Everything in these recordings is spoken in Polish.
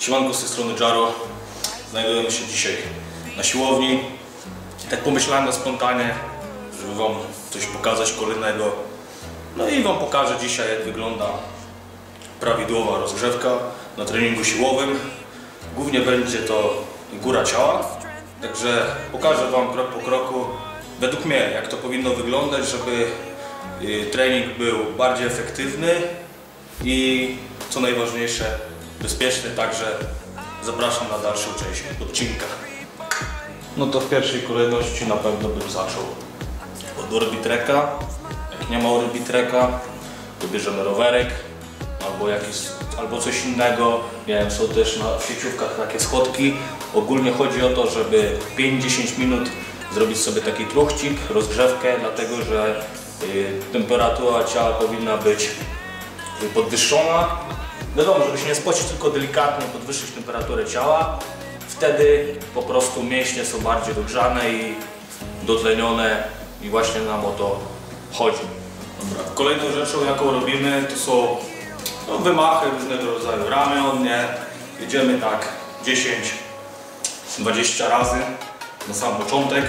Siemanko z tej strony Jaro. Znajdujemy się dzisiaj na siłowni. Tak pomyślałem na spontanie, żeby Wam coś pokazać kolejnego. No i Wam pokażę dzisiaj jak wygląda prawidłowa rozgrzewka na treningu siłowym. Głównie będzie to góra ciała. Także pokażę Wam krok po kroku, według mnie, jak to powinno wyglądać, żeby y, trening był bardziej efektywny i co najważniejsze, bezpieczny. Także zapraszam na dalszą część odcinka. No to w pierwszej kolejności na pewno bym zaczął od orbitreka. Jak nie ma orbitreka, to bierzemy rowerek albo, jakiś, albo coś innego. Nie wiem, są też na, w sieciówkach takie schodki. Ogólnie chodzi o to, żeby 5-10 minut zrobić sobie taki truchcik, rozgrzewkę, dlatego że y, temperatura ciała powinna być podwyższona. Wiadomo, żeby się nie spocić, tylko delikatnie podwyższyć temperaturę ciała. Wtedy po prostu mięśnie są bardziej dogrzane i dotlenione i właśnie nam o to chodzi. Dobra. Kolejną rzeczą, jaką robimy, to są no, wymachy różnego rodzaju ramion, nie? Jedziemy tak 10-20 razy na sam początek.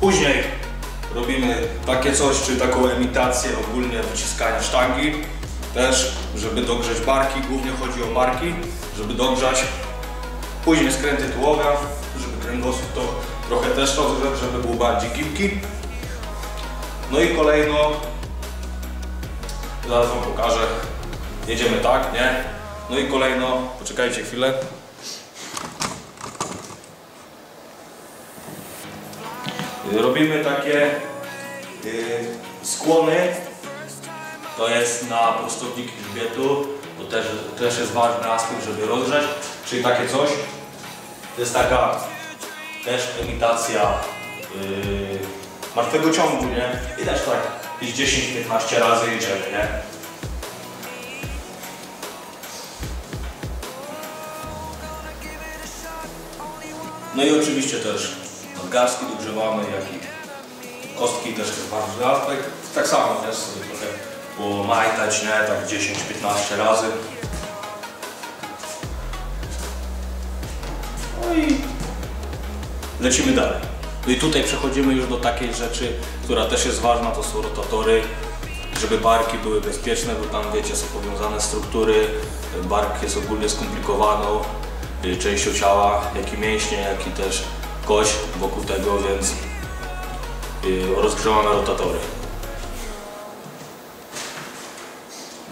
Później robimy takie coś, czy taką emitację ogólnie wyciskania sztangi. Też, żeby dogrzeć barki, głównie chodzi o barki, żeby dogrzać. Później skręty tułowia, żeby kręgosłup to trochę też rozgrzać, żeby był bardziej gibki. No i kolejno, zaraz Wam pokażę, jedziemy tak, nie? No i kolejno, poczekajcie chwilę. Robimy takie y, skłony, to jest na prostowniki grzbietu, to też, też jest ważny aspekt, żeby rozgrzać, czyli takie coś, to jest taka też imitacja yy, martwego ciągu, nie? I też tak jakieś 10-15 razy jedziemy, nie? No i oczywiście też nadgarstki dogrzewamy, jak i kostki też jest ważny aspekt. Tak samo też sobie trochę pomajtać, nie? Tak 10-15 razy. No i lecimy dalej. No i tutaj przechodzimy już do takiej rzeczy, która też jest ważna, to są rotatory, żeby barki były bezpieczne, bo tam wiecie są powiązane struktury, bark jest ogólnie skomplikowaną y, częścią ciała, jak i mięśnie, jak i też kość wokół tego, więc y, rozgrzewamy rotatory.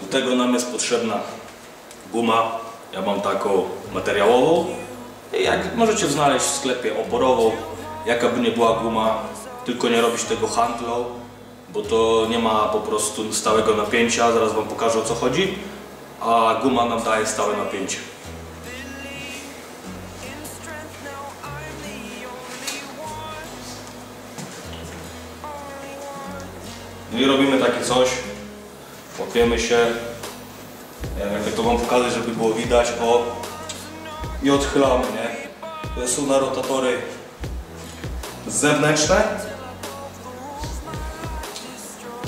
Do tego nam jest potrzebna guma, ja mam taką materiałową, jak możecie znaleźć w sklepie oporową, jaka by nie była guma, tylko nie robić tego handlą, bo to nie ma po prostu stałego napięcia, zaraz Wam pokażę o co chodzi, a guma nam daje stałe napięcie. No i robimy takie coś, łapiemy się, nie wiem jak to Wam pokazać, żeby było widać, o i odchylamy, nie? To są na rotatory zewnętrzne.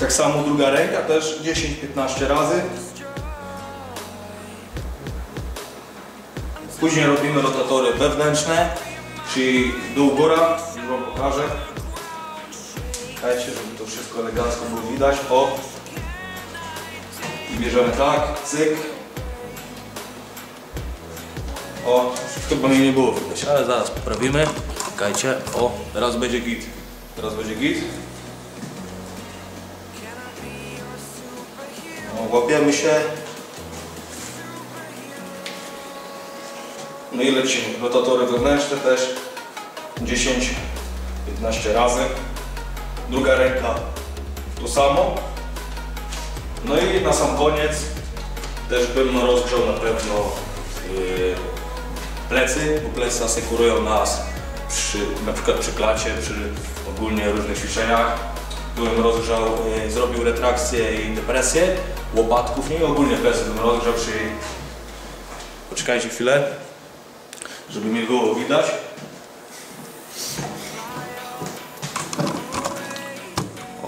Tak samo druga ręka też 10-15 razy. Później robimy rotatory wewnętrzne, czyli dół góra, już Wam pokażę. Czekajcie, żeby to wszystko elegancko było widać. O! I bierzemy tak, cyk, o, chyba mnie nie było widać, ale zaraz poprawimy. Czekajcie, o, teraz będzie git. Teraz będzie git. No, łapiemy się. No i lecimy. Rotatory wewnętrzne też 10-15 razy. Druga ręka to samo. No i na sam koniec też bym rozgrzał na pewno yy, plecy, bo plecy asekurują nas przy, na przykład przy klacie, przy ogólnie różnych ćwiczeniach. Byłem rozgrzał, y, zrobił retrakcję i depresję łopatków, nie i ogólnie plecy bym rozgrzał, czyli poczekajcie chwilę, żeby mnie było widać.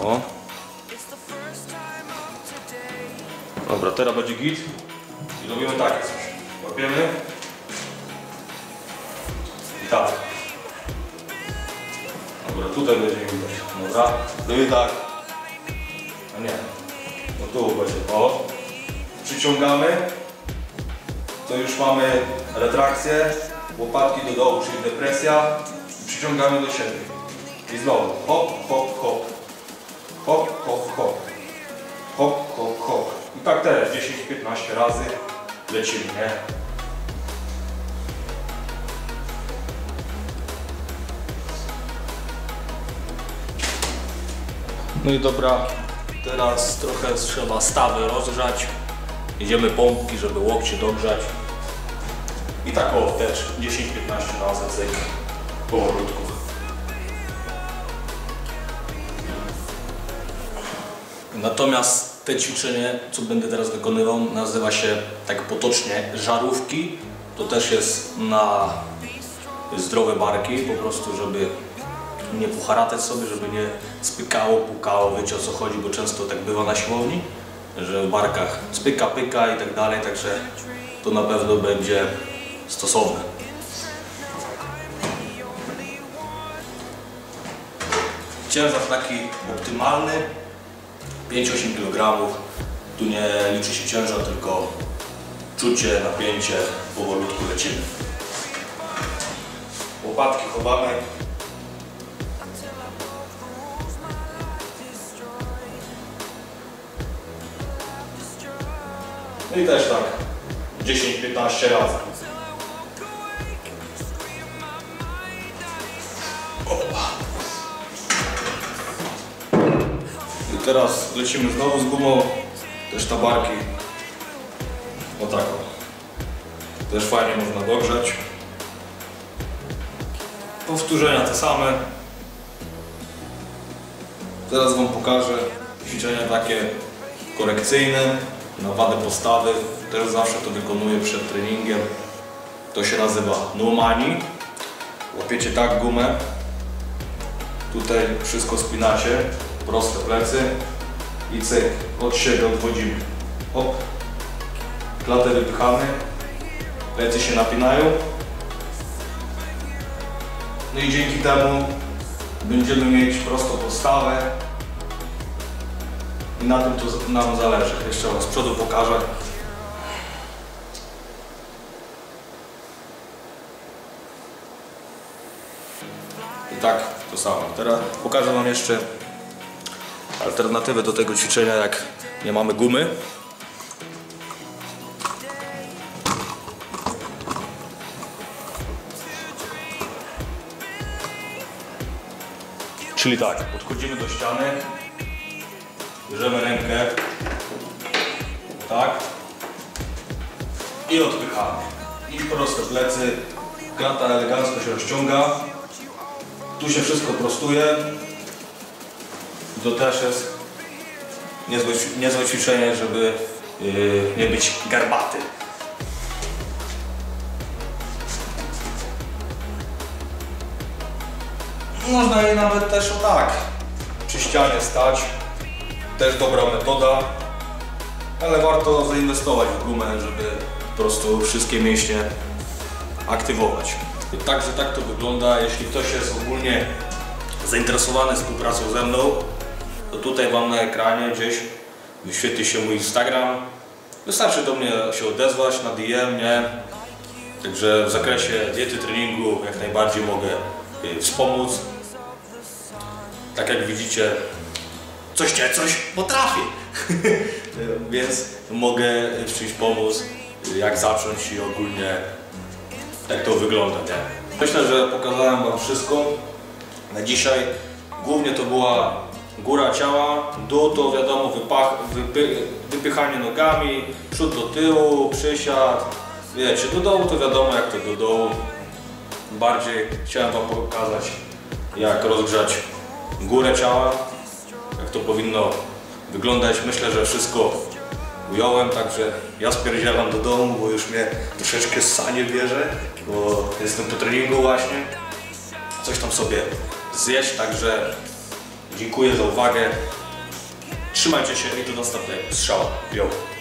O. Dobra, teraz będzie git i robimy takie coś. Łapiemy. I tak. Dobra, tutaj będzie widać. Dobra. No i tak. A nie. No tu będzie. O. Przyciągamy. To już mamy retrakcję. Łopatki do dołu, czyli depresja. Przyciągamy do siebie. I znowu. Hop, hop, hop. Hop, hop, hop. Hop, hop, tak też 10-15 razy lecimy, nie? No i dobra, teraz trochę trzeba stawy rozgrzać. Jedziemy pompki, żeby łokcie dogrzać. I tak o też 10-15 razy cyk powolutku. Natomiast te ćwiczenie, co będę teraz wykonywał, nazywa się tak potocznie żarówki. To też jest na zdrowe barki, po prostu, żeby nie poharatać sobie, żeby nie spykało, pukało, wiecie o co chodzi, bo często tak bywa na siłowni, że w barkach spyka, pyka i tak dalej, także to na pewno będzie stosowne. Ciężar taki optymalny, 5-8 kg. Tu nie liczy się ciężar, tylko czucie, napięcie, powolutku lecimy. Łopatki chowamy. No i też tak 10-15 razy. Teraz lecimy znowu z gumą, też tabarki. O tak. Też fajnie można dogrzać. Powtórzenia te same. Teraz Wam pokażę ćwiczenia takie korekcyjne, na wadę postawy. Też zawsze to wykonuję przed treningiem. To się nazywa Numani. Łapiecie tak gumę. Tutaj wszystko spinacie. Proste plecy. I cyk. Od siebie odchodzimy. Hop. Klatę wypychamy. Plecy się napinają. No i dzięki temu będziemy mieć prostą postawę. I na tym to nam zależy. Jeszcze raz z przodu pokażę. I tak to samo. Teraz pokażę Wam jeszcze alternatywę do tego ćwiczenia, jak nie mamy gumy. Czyli tak, podchodzimy do ściany, bierzemy rękę, tak, i odpychamy. I proste plecy, klata elegancko się rozciąga, tu się wszystko prostuje. To też jest niezłe, niezłe ćwiczenie, żeby yy, nie być garbaty. Można je nawet też o tak przy ścianie stać. Też dobra metoda, ale warto zainwestować w gumę, żeby po prostu wszystkie mięśnie aktywować. Także tak to wygląda. Jeśli ktoś jest ogólnie zainteresowany współpracą ze mną, to tutaj Wam na ekranie gdzieś wyświetli się mój Instagram. Wystarczy do mnie się odezwać na DM, nie? Także w zakresie diety, treningu jak najbardziej mogę y, wspomóc. Tak jak widzicie, coś cię coś potrafię. Więc mogę w czymś pomóc, jak zacząć i ogólnie jak to wygląda, nie? Myślę, że pokazałem Wam wszystko na dzisiaj. Głównie to była góra ciała, dół to wiadomo wypach, wypy, wypychanie nogami, przód do tyłu, przysiad. Wiecie, do dołu to wiadomo jak to do dołu. Bardziej chciałem Wam pokazać jak rozgrzać górę ciała, jak to powinno wyglądać. Myślę, że wszystko ująłem, także ja spierdzielam do domu, bo już mnie troszeczkę sanie bierze, bo jestem po treningu właśnie. Coś tam sobie zjeść, także dziękuję za uwagę. Trzymajcie się i do następnego strzała. Yo.